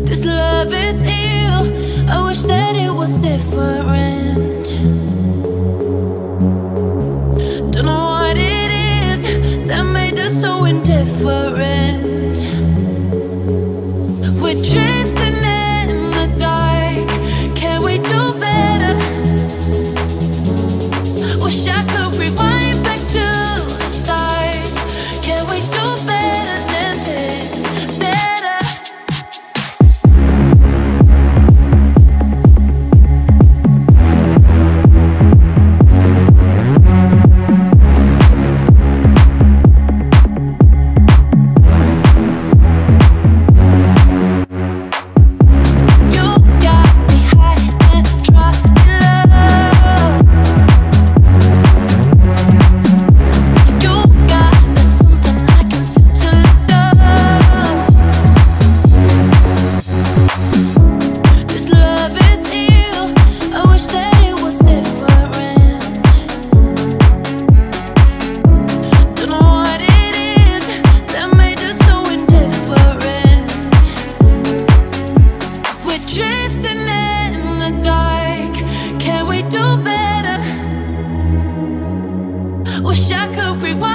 This love is ill. I wish that it was different. drifting in the dark. Can we do better? Wish I could rewind.